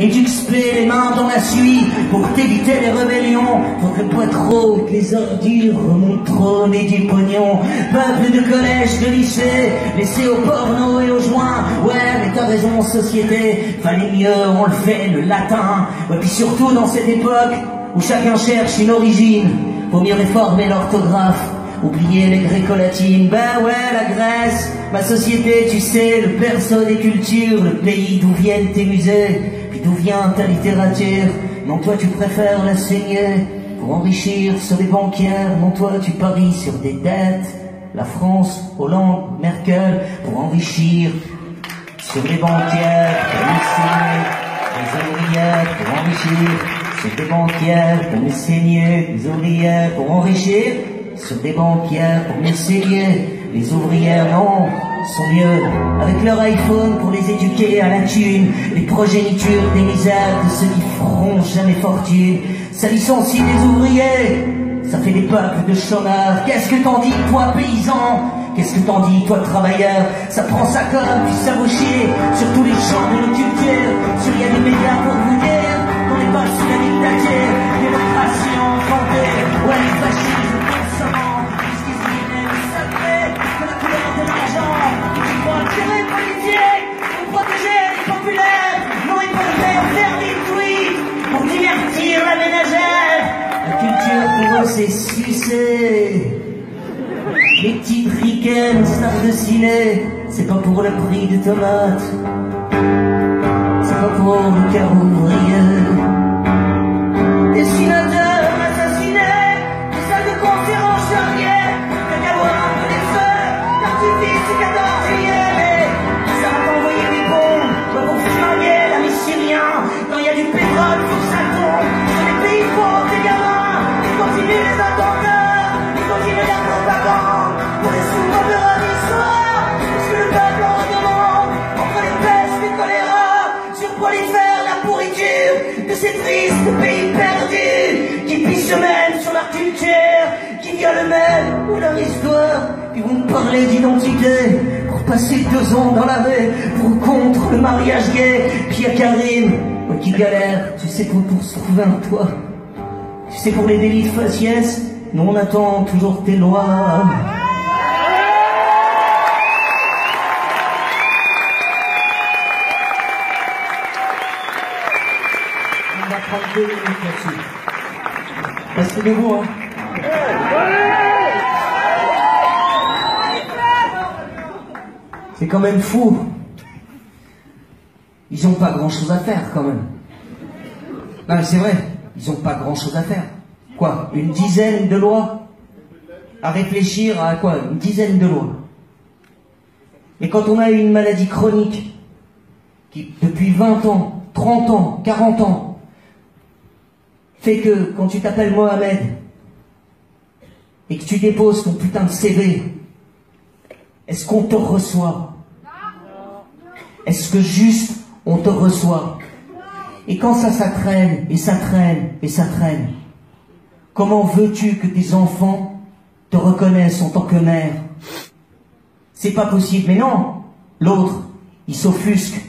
et d'XP les mains dans la suie pour t'éviter les rébellions. Trop que les ordures remontent et du pognon. Peuple de collège, de lycée, laissé au porno et au joint. Ouais, mais t'as raison, société, fallait mieux, on le fait, le latin. Ouais, puis surtout dans cette époque où chacun cherche une origine, faut mieux réformer l'orthographe. Oublier les gréco-latines, ben ouais, la Grèce, ma société, tu sais, le berceau des cultures, le pays d'où viennent tes musées, puis d'où vient ta littérature. Non, toi, tu préfères la saigner pour enrichir sur des banquières. Non, toi, tu paries sur des dettes. La France, Hollande, Merkel, pour enrichir sur des banquières, pour les ouvrières, pour enrichir sur des banquières, pour les saigner, les ouvrières, pour enrichir sur des banquières pour m'essayer. Les ouvrières, non, sont mieux avec leur iPhone pour les éduquer à la thune. Les progénitures des misères de ceux qui feront jamais fortune. Ça licencie des ouvriers, ça fait des peuples de chômeurs. Qu'est-ce que t'en dis, toi, paysan? Qu'est-ce que t'en dis, toi, travailleur? Ça prend sa com, puis ça chier sur tous les champs de nos cultures. Sur y a des médias pour vous dire qu'on n'est pas sous la dictature. C'est sucer. Les petites ricaines, stars de ciné, c'est pas pour le prix de tomates, c'est pas pour le cœur ouvrier. Parlez d'identité pour passer deux ans dans la rue pour ou contre le mariage gay. À Karim, moi qui galère, tu sais pour, pour se trouver un toit. Tu sais pour les délits de faciès, nous on attend toujours tes lois. On va prendre deux minutes là-dessus. C'est quand même fou. Ils ont pas grand chose à faire quand même. Mais c'est vrai, ils ont pas grand chose à faire. Quoi Une dizaine de lois À réfléchir à quoi Une dizaine de lois. Et quand on a une maladie chronique qui, depuis 20 ans, 30 ans, 40 ans, fait que quand tu t'appelles Mohamed et que tu déposes ton putain de CV, est-ce qu'on te reçoit? Est-ce que juste on te reçoit? Et quand ça, ça traîne, et ça traîne, et ça traîne, comment veux-tu que tes enfants te reconnaissent en tant que mère? C'est pas possible. Mais non, l'autre, il s'offusque.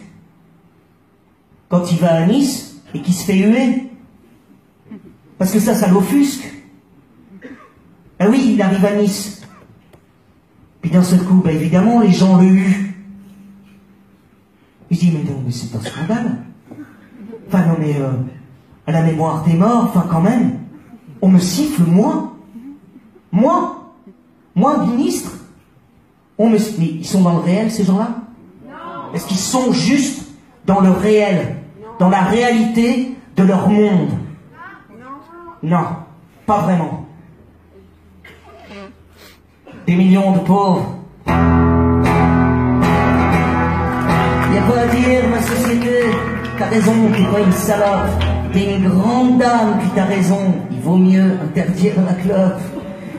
Quand il va à Nice et qu'il se fait huer, parce que ça, ça l'offusque. Ah oui, il arrive à Nice. Puis d'un seul coup, bah évidemment, les gens le huent. Il dit, mais non, mais c'est un scandale. Enfin, non, mais euh, à la mémoire des morts, enfin, quand même, on me siffle, moi. Moi. Moi, ministre. On me... Mais ils sont dans le réel, ces gens-là? Est-ce qu'ils sont juste dans le réel Dans la réalité de leur monde? Non, pas vraiment. Des millions de pauvres. Y a pas à dire, ma société, t'as raison, t'es pas une salope. T'es une grande dame, puis t'as raison, il vaut mieux interdire la clope.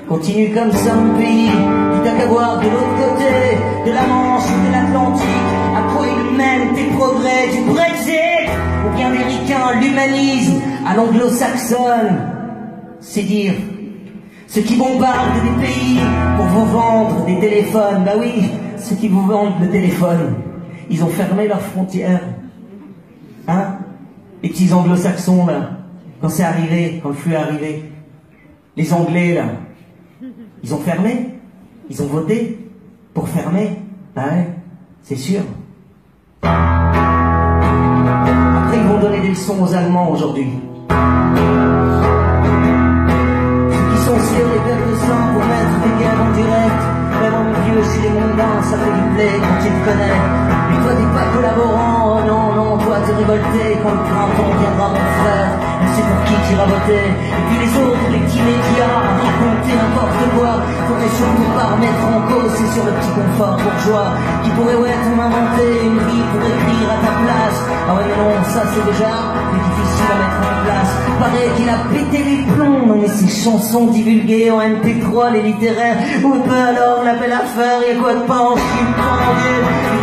Continue comme ça, mon pays, quitte à qu'avoir de l'autre côté, de la Manche ou de l'Atlantique, à quoi ils mènent tes progrès? Du Brexit, ou bien des ricains, l'humanisme, à l'anglo-saxonne? C'est dire. Ceux qui bombardent des pays pour vous vendre des téléphones, bah oui, ceux qui vous vendent le téléphone, ils ont fermé leurs frontières. Hein Les petits anglo-saxons, là, quand c'est arrivé, quand le flux est arrivé. Les Anglais, là, ils ont fermé. Ils ont voté pour fermer. Ah ouais, c'est sûr. Après, ils vont donner des leçons aux Allemands aujourd'hui. Ceux qui sont sur les pertes de sang pour mettre des guerres en direct. Mais mon vieux, chez les mondains, ça fait du blé quand tu te connais. Mais toi, t'es pas collaborant, oh non, non, toi, t'es révolté quand le printemps viendra, mon frère. Mais c'est pour qui tu vas voter? Et puis les autres, les petits médias, raconter n'importe quoi. Faudrait surtout pas remettre en cause, c'est sur le petit confort bourgeois. Qui pourrait, ouais, t'en inventer une vie pour écrire à ta place. Ah ouais, mais non, ça c'est déjà plus difficile à mettre en place. Paraît qu'il a pété les plombs, non mais ces chansons divulguées en MP3, les littéraires. Ou pas alors la belle affaire, y'a quoi de pas en Dieu.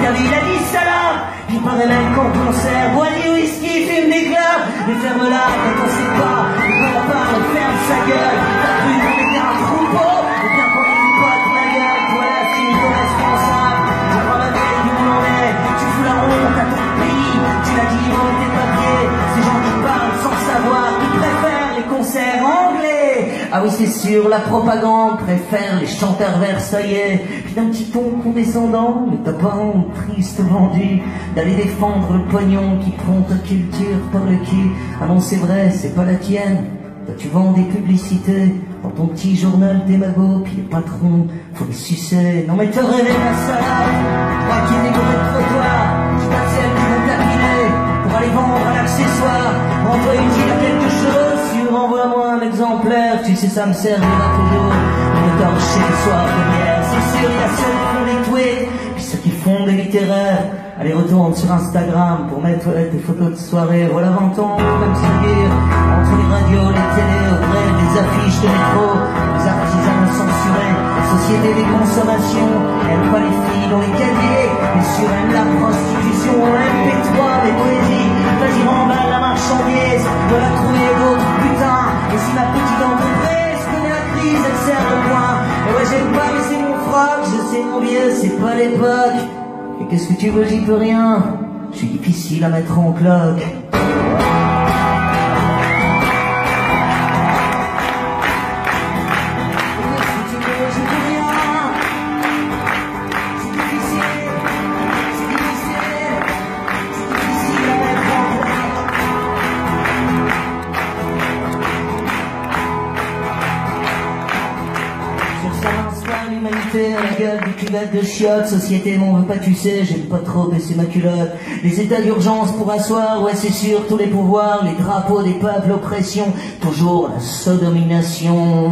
Il a dit ça là Il paraît même qu'en concert, bois du whisky, fume des clubs. Mais ferme-la quand on Ah oui, c'est sûr, la propagande préfère les chanteurs versaillais. Puis d'un petit ton condescendant, pas honte, triste vendu, d'aller défendre le pognon qui prend ta culture par le cul. Ah non, c'est vrai, c'est pas la tienne. Toi, tu vends des publicités dans ton petit journal démago, puis les patrons, faut les sucer. Non mais te rêver la salade, moi qui n'ai de trottoir, celle qui vont tapiner pour aller vendre un accessoire. Rends-toi utile à quelque chose, tu renvoie-moi un exemplaire, tu sais ça me servira toujours. Une torche le soir première, c'est sûr, il y a ceux qui font des tweets, puis ceux qui font des littéraires. Allez, retourne sur Instagram pour mettre tes photos de soirée. 20 ans, même se dire, entre les radios, les télés, au vrai, des affiches de métro, les artisans censurés, la société des consommations, aime pas les filles dans les casiers, mais sur aime la prostitution, MP3, les qu'est-ce que tu veux, j'y peux rien. Je suis difficile à mettre en cloque. La gueule des cuvettes de chiottes. Société, m'en veux pas, sais, j'aime pas trop baisser ma culotte. Les états d'urgence pour asseoir, ouais, c'est sûr, tous les pouvoirs, les drapeaux des peuples, oppression, toujours la sodomination.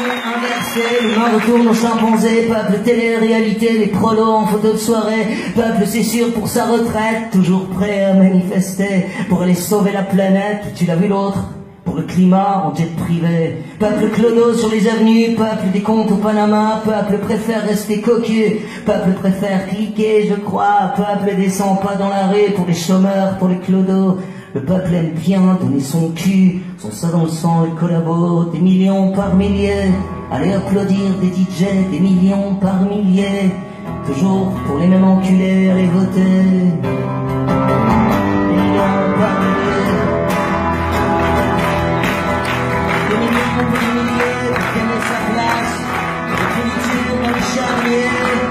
Inversée, l'humain retourne au chimpanzé, peuple télé-réalité, les prolos en photo de soirée, peuple c'est sûr pour sa retraite, toujours prêt à manifester, pour aller sauver la planète, tu l'as vu l'autre le climat en jet privé. Peuple clodo sur les avenues, peuple des comptes au Panama, peuple préfère rester cocu, peuple préfère cliquer, je crois, peuple descend pas dans la rue pour les chômeurs, pour les clodos. Le peuple aime bien donner son cul, son sang dans le sang et collabo, des millions par milliers. Allez applaudir des DJ, des millions par milliers. Toujours pour les mêmes enculés, allez voter. Des millions par milliers pour gagner sa place. Des finitures